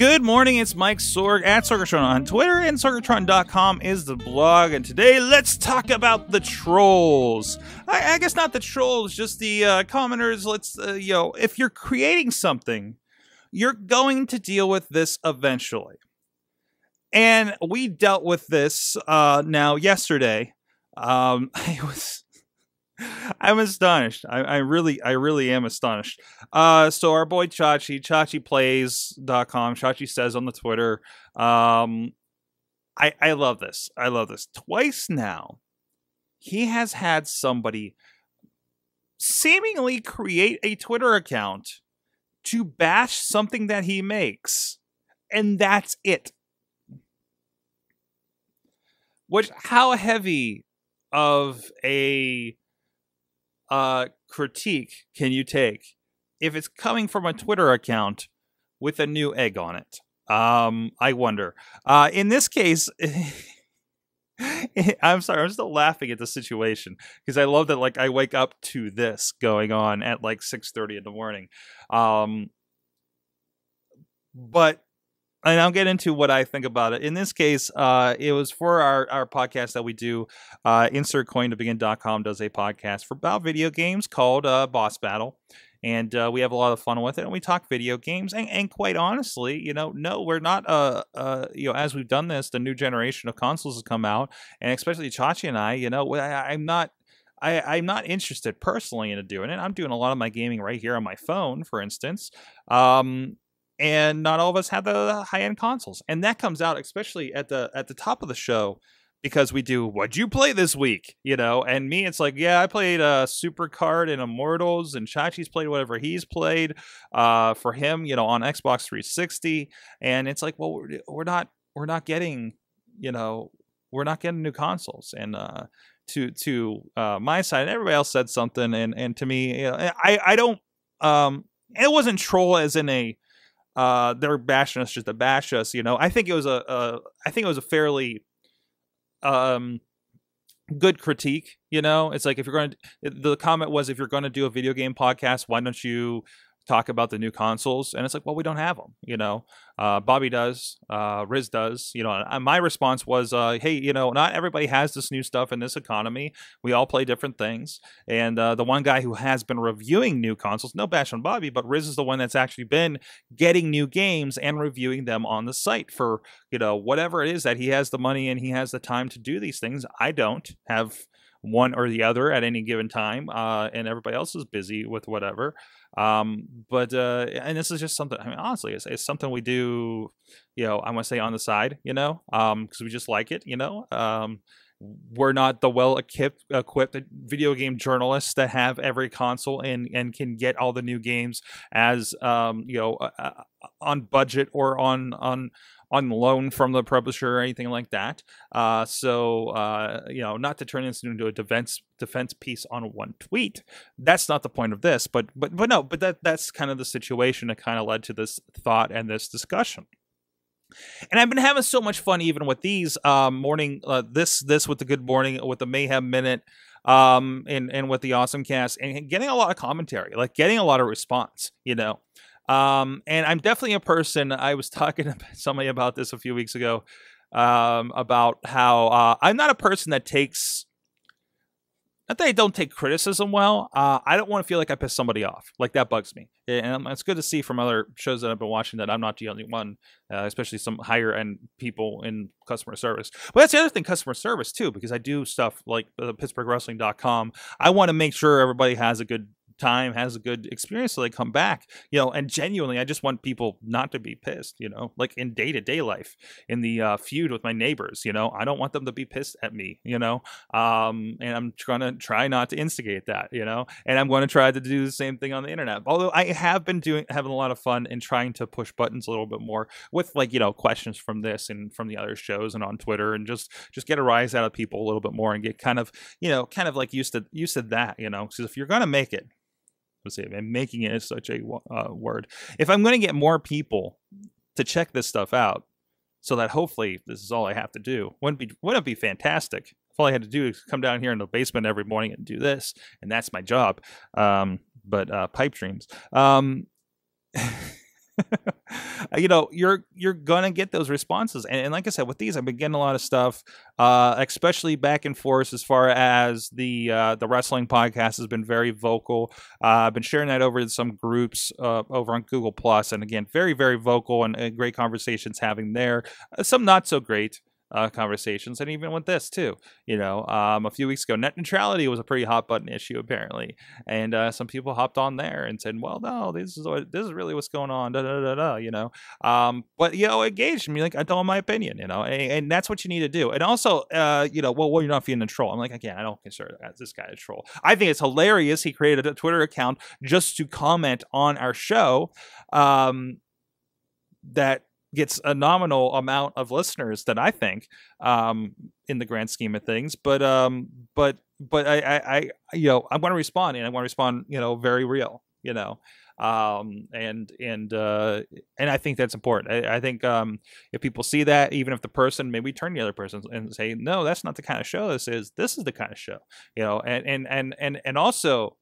Good morning, it's Mike Sorg at Sorgatron on Twitter, and Sorgatron.com is the blog. And today, let's talk about the trolls. I, I guess not the trolls, just the uh, commenters. Let's, uh, you know, if you're creating something, you're going to deal with this eventually. And we dealt with this uh, now yesterday. Um, I was I'm astonished. I, I, really, I really am astonished. Uh, so our boy Chachi, ChachiPlays.com, Chachi says on the Twitter, um, I, I love this. I love this. Twice now, he has had somebody seemingly create a Twitter account to bash something that he makes, and that's it. Which, how heavy of a uh, critique can you take if it's coming from a Twitter account with a new egg on it? Um, I wonder. Uh, in this case, I'm sorry, I'm still laughing at the situation because I love that. Like, I wake up to this going on at like 6:30 in the morning. Um, but and I'll get into what I think about it. In this case, uh, it was for our, our podcast that we do. Uh, InsertCoin2Begin.com does a podcast for about video games called uh, Boss Battle. And uh, we have a lot of fun with it, and we talk video games. And, and quite honestly, you know, no, we're not. Uh, uh, you know, as we've done this, the new generation of consoles has come out, and especially Chachi and I, you know, I, I'm not I, am not interested personally in doing it. I'm doing a lot of my gaming right here on my phone, for instance. Um, and not all of us have the high end consoles, and that comes out especially at the at the top of the show because we do what'd you play this week, you know? And me, it's like, yeah, I played uh, Supercard and Immortals, and Chachi's played whatever he's played. Uh, for him, you know, on Xbox 360, and it's like, well, we're, we're not we're not getting, you know, we're not getting new consoles, and uh, to to uh, my side, and everybody else said something, and and to me, you know, I I don't um, it wasn't troll as in a uh, they're bashing us just to bash us. You know, I think it was a, a I think it was a fairly um good critique. You know, it's like if you're going to the comment was if you're going to do a video game podcast, why don't you talk about the new consoles and it's like well we don't have them you know? Uh, bobby does uh, riz does you know and my response was uh, hey you know not everybody has this new stuff in this economy. We all play different things. And uh, the one guy who has been reviewing new consoles no bash on bobby but riz is the one that's actually been getting new games and reviewing them on the site for you know whatever it is that he has the money and he has the time to do these things. I don't have one or the other at any given time uh, and everybody else is busy with whatever um, but uh, and this is just something. I mean, honestly, it's, it's something we do. You know, I want to say on the side. You know, um, because we just like it. You know, um, we're not the well equipped equipped video game journalists that have every console and and can get all the new games as um you know uh on budget or on on on loan from the publisher or anything like that. Uh, so uh, you know, not to turn this into a defense defense piece on one tweet. That's not the point of this, but but but no, but that that's kind of the situation that kind of led to this thought and this discussion. And I've been having so much fun even with these um, morning uh, this this with the good morning with the mayhem minute um and and with the awesome cast and getting a lot of commentary like getting a lot of response you know um, and I'm definitely a person. I was talking to somebody about this a few weeks ago um, about how uh, I'm not a person that takes. Not that I don't take criticism well. Uh, I don't want to feel like I piss somebody off. Like that bugs me, and it's good to see from other shows that I've been watching that I'm not the only one, uh, especially some higher end people in customer service. But that's the other thing, customer service too, because I do stuff like uh, PittsburghWrestling.com. I want to make sure everybody has a good time, has a good experience, so they come back. You know, and genuinely, I just want people not to be pissed. You know, like in day to day life, in the uh, feud with my neighbors. You know, I don't want them to be pissed at me. You know, um, and I'm trying to try not to instigate that. You know, and I'm going to try to do the same thing on the internet. Although I have been doing having a lot of fun and trying to push buttons a little bit more with like you know questions from this and from the other shows and on Twitter and just just get a rise out of people a little bit more and get kind of you know kind of like used to used to that. You know, because if you're gonna make it let's say and making it such a uh, word. If i'm going to get more people to check this stuff out so that hopefully this is all i have to do wouldn't be wouldn't be fantastic. If all i had to do is come down here in the basement every morning and do this and that's my job um, but uh, pipe dreams. Um, you know, you're you're gonna get those responses, and, and, like I said, with these, I've been getting a lot of stuff, uh, especially back and forth as far as the uh, the wrestling podcast has been very vocal. Uh, I've been sharing that over in some groups uh, over on Google Plus, and again, very very vocal and, and great conversations having there. Uh, some not so great uh, conversations, and even with this too. You know, um, a few weeks ago, net neutrality was a pretty hot button issue apparently, and uh, some people hopped on there and said, "Well, no, this is what this is really what's going on." Da da da da. You know, um, but you know, engage me like I told my opinion. You know, and, and, that's what you need to do. And also, uh, you know, well, well, you're not feeling a troll. I'm like, again, I don't consider this guy a troll. I think it's hilarious. He created a Twitter account just to comment on our show. Um, that gets a nominal amount of listeners than I think um, in the grand scheme of things. But um, but but I, I, I you know I want to respond and I want to respond you know very real you know um, and and uh, and I think that's important. I, I think um, if people see that, even if the person maybe turn the other person and say, no, that's not the kind of show this is. This is the kind of show, you know. And and and and and also,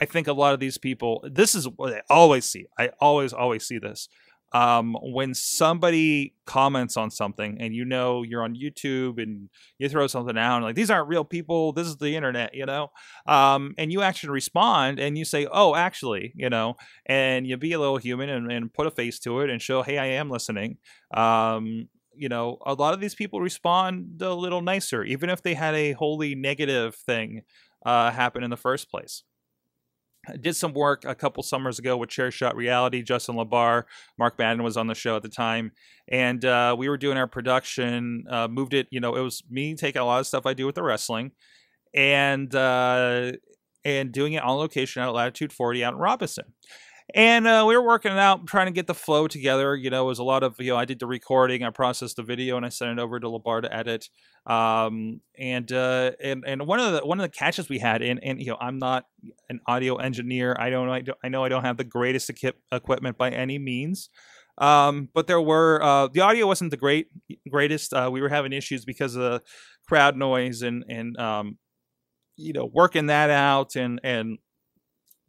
I think a lot of these people. This is what I always see. I always always see this um, when somebody comments on something and you know you're on YouTube and you throw something out like these aren't real people, this is the internet, you know, um, and you actually respond and you say, oh, actually, you know, and you be a little human and, and put a face to it and show, hey, I am listening. Um, you know, a lot of these people respond a little nicer, even if they had a wholly negative thing uh, happen in the first place. I did some work a couple summers ago with Chair Shot Reality. Justin LaBar, Mark Madden was on the show at the time, and uh, we were doing our production. Uh, moved it, you know, it was me taking a lot of stuff I do with the wrestling, and uh, and doing it on location out at Latitude 40 out in Robinson. And uh, we were working it out, trying to get the flow together. You know, it was a lot of, you know, I did the recording, I processed the video, and I sent it over to Labar to edit. Um, and uh, and and one of the one of the catches we had, and and you know, I'm not an audio engineer. I don't, I, don't, I know I don't have the greatest equipment by any means. Um, but there were uh, the audio wasn't the great greatest. Uh, we were having issues because of the crowd noise and and um, you know working that out and and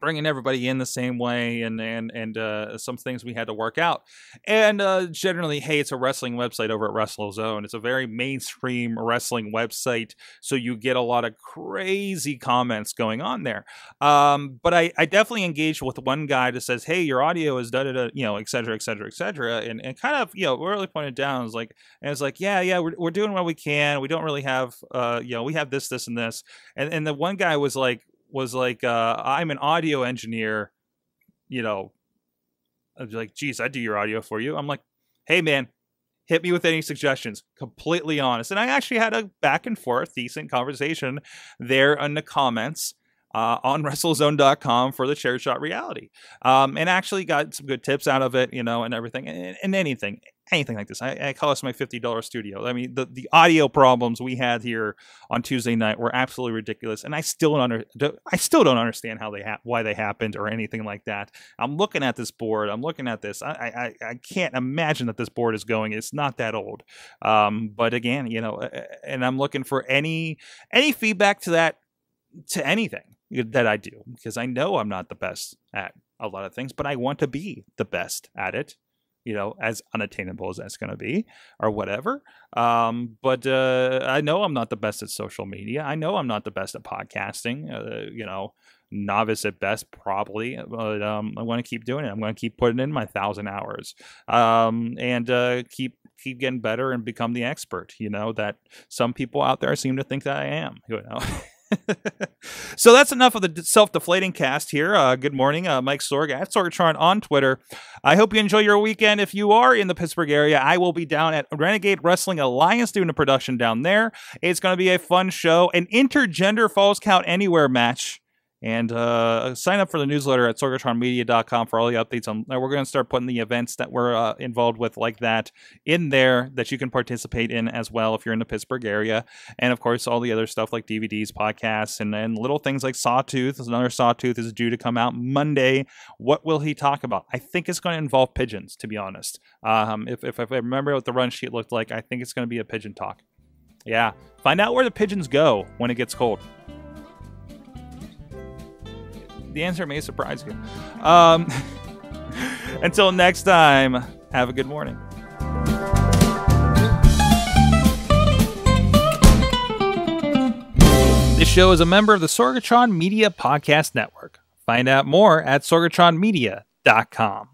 bringing everybody in the same way and and and uh, some things we had to work out. And uh, generally hey it's a wrestling website over at WrestleZone. It's a very mainstream wrestling website so you get a lot of crazy comments going on there. Um, but I, I definitely engaged with one guy that says hey your audio is da da da you know et cetera et cetera et cetera. And, and kind of you know really pointed down. Was like and it's like yeah yeah we're, we're doing what we can. We don't really have uh, you know we have this this and this. And and the one guy was like was like, uh, I'm an audio engineer, you know, I was like, geez, I do your audio for you. I'm like, hey man, hit me with any suggestions. Completely honest. And I actually had a back and forth decent conversation there in the comments. Uh, on WrestleZone.com for the chair shot reality, um, and actually got some good tips out of it, you know, and everything, and, and anything, anything like this. I, I call this my fifty dollars studio. I mean, the, the audio problems we had here on Tuesday night were absolutely ridiculous, and I still don't under, I still don't understand how they ha- why they happened or anything like that. I'm looking at this board. I'm looking at this. I I, I can't imagine that this board is going. It's not that old. Um, but again, you know, and I'm looking for any any feedback to that to anything that I do because I know I'm not the best at a lot of things, but I want to be the best at it you know, as unattainable as that's going to be or whatever. Um, but uh, I know I'm not the best at social media. I know I'm not the best at podcasting. Uh, you know, novice at best, probably. But um, I want to keep doing it. I'm going to keep putting in my thousand hours um, and uh, keep keep getting better and become the expert. You know that some people out there seem to think that I am. You know. so that's enough of the self-deflating cast here. Uh, good morning, uh, Mike Sorg at Sorgatron on Twitter. I hope you enjoy your weekend. If you are in the Pittsburgh area, I will be down at Renegade Wrestling Alliance doing a production down there. It's going to be a fun show, an intergender Falls Count Anywhere match and uh, sign up for the newsletter at sorgatronmedia.com for all the updates on we're going to start putting the events that we're uh, involved with like that in there that you can participate in as well if you're in the pittsburgh area. And of course all the other stuff like dvds podcasts and, and little things like sawtooth another sawtooth is due to come out monday. What will he talk about? I think it's going to involve pigeons to be honest. Um, if, if, if i remember what the run sheet looked like i think it's going to be a pigeon talk. Yeah find out where the pigeons go when it gets cold the answer may surprise you. Um, Until next time, have a good morning. This show is a member of the Sorgatron Media Podcast Network. Find out more at sorgatronmedia.com.